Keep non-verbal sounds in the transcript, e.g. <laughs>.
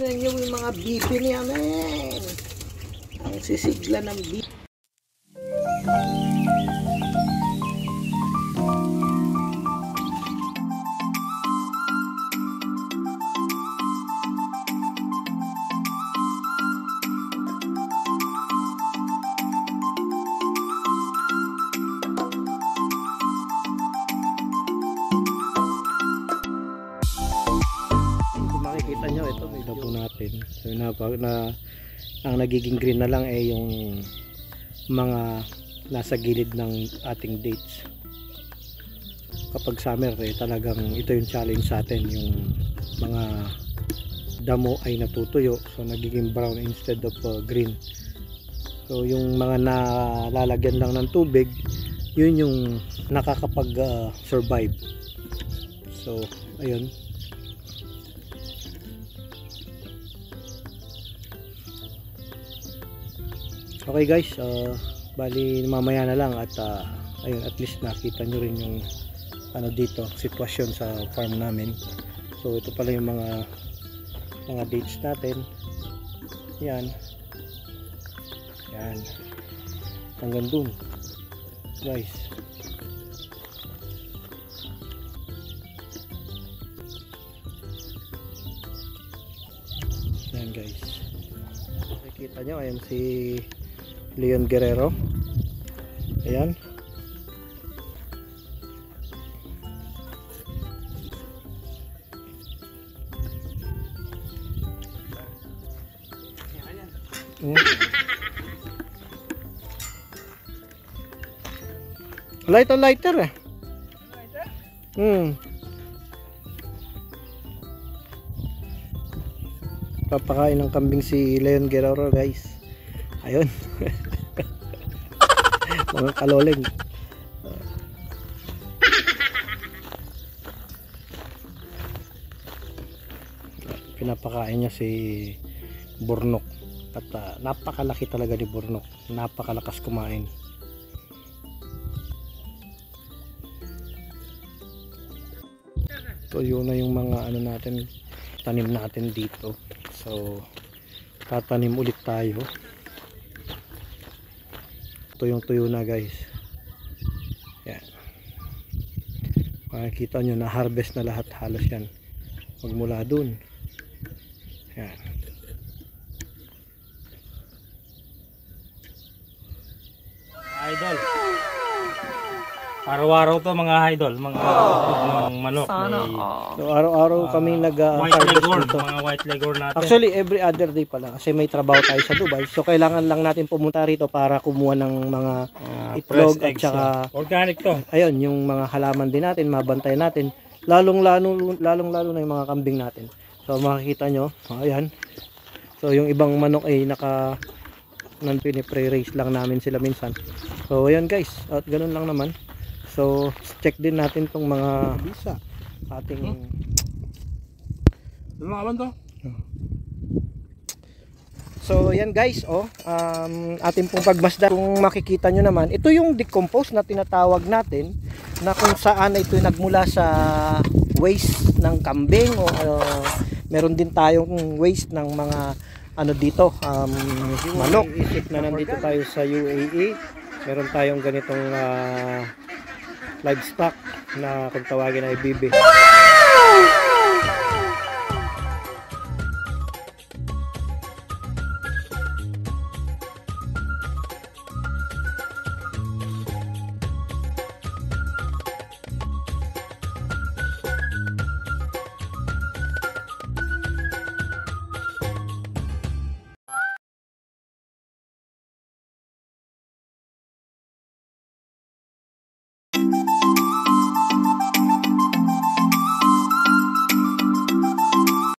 nyo yung mga bibi niya, men. Ang sisigla ng bibi. Natin. So, na, na, ang nagiging green na lang ay yung mga nasa gilid ng ating dates. Kapag summer, eh, talagang ito yung challenge sa atin. Yung mga damo ay natutuyo. So, nagiging brown instead of uh, green. So, yung mga nalalagyan lang ng tubig, yun yung nakakapag-survive. so, ayun. Okay guys, uh, bali mamaya na lang at uh, ayun at least nakita nyo rin yung ano dito, sitwasyon sa farm namin. So ito pala yung mga mga dates natin. Yan. Yan. Hanggang dun. Guys. Yan guys. Nakikita nyo, ayan si Leon Guerrero. Ayan. Mm. Lighter, lighter eh. Hmm. Papakain ng kambing si Leon Guerrero guys. Ayun. <laughs> Mga kaloling. Pinapakain niya si Burnok. At ah, napakalaki talaga ni Burnok. Napakalakas kumain. So yun na yung mga ano natin tanim natin dito. So tatanim ulit tayo. Tuyong tuyo na guys. Yan. Makikita nyo na harvest na lahat halos yan. Magmula dun. Yan. Idol. Araw-araw to mga idol, mga ng manok. Sana may. So araw-araw kami white nag-harvest leghorn, dito. mga white leghorn natin. Actually, every other day pala kasi may trabaho tayo sa Dubai. So kailangan lang natin pumunta rito para kumuha ng mga Ah, itlog at eggs saka yan. organic to. ayun, yung mga halaman din natin, mabantay natin. Lalong lalo lalong lalo na yung mga kambing natin. So makikita nyo, ayan. So yung ibang manok ay naka nan pinipre-raise lang namin sila minsan. So ayan guys, at ganun lang naman. So check din natin tong mga bisa. ating Ano naman to? So yan guys, oh, um, ating pong pagmasda, kung makikita nyo naman, ito yung decompose na tinatawag natin na kung saan ito nagmula sa waste ng kambing o uh, meron din tayong waste ng mga ano dito, um, manok. Isip na nandito tayo sa UAE, meron tayong ganitong ah, livestock na kung tawagin ay bibi.